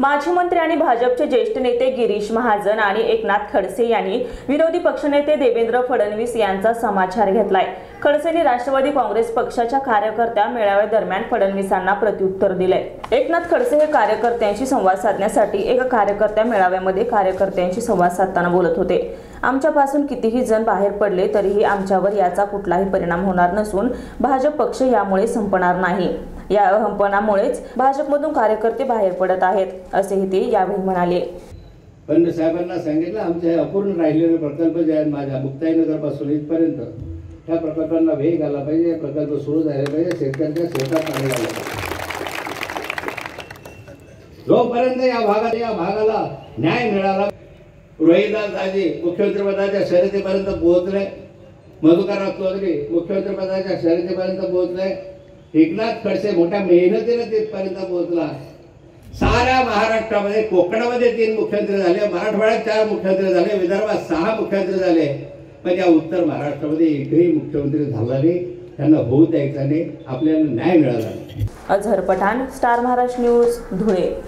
माजी मंत्री आणि भाजपचे ज्येष्ठ नेते गिरीश महाजन आणि एकनाथ खडसे यांनी विरोधी पक्षनेते देवेंद्र फडणवीस यांचा समाचार घेतलाय. खडसेंनी राष्ट्रवादी काँग्रेस पक्षाच्या कार्यकर्त्या मेळाव्यादरम्यान फडणवीसांना प्रत्युत्तर दिलंय. एकनाथ खडसे हे कार्यकर्त्यांशी संवाद साधण्यासाठी एका कार्यकर्त्या मेळाव्यामध्ये कार्यकर्त्यांशी संवाद साधताना बोलत होते. आमच्यापासून कितीही जण बाहेर पडले तरीही आमच्यावर याचा कुठलाही परिणाम होणार नसून भाजप पक्ष यामुळे संपणार नाही. या हंपणामुळेच भाजपमधून कार्यकर्ते बाहेर पडत आहेत असेही ते यावेळी म्हणाले. पण साहेबांना सांगितलं आमचे अपूर्ण राहिलेले प्रकल्प जे आहेत माझ्या मुक्ताईनगरपासून इथपर्यंत त्या प्रकल्पांना वेग आला पाहिजे प्रकल्प सुरू झाले पाहिजे शेतकऱ्यांच्या शेतात पाणी आलं पाहिजे. जोपर्यंत या भागात या भागाला न्याय मिळाला रोहिदास दाजी मुख्यमंत्रीपदाच्या शर्यतीपर्यंत पोहोचले मधुकरराव चौधरी मुख्यमंत्रीपदाच्या शर्यतीपर्यंत पोहोचले एकनाथ खडसे मोठ्या मेहनतीने तिथपर्यंत पोहोचला. साऱ्या महाराष्ट्रामध्ये कोकणामध्ये तीन मुख्यमंत्री झाले मराठवाड्यात चार मुख्यमंत्री झाले विदर्भात सहा मुख्यमंत्री झाले. पण या उत्तर महाराष्ट्रामध्ये एकही मुख्यमंत्री झाला नाही. त्यांना होऊ द्यायचा नाही. आपल्याला न्याय मिळाला नाही. Azhar Pathan star Maharashtra news Dhule.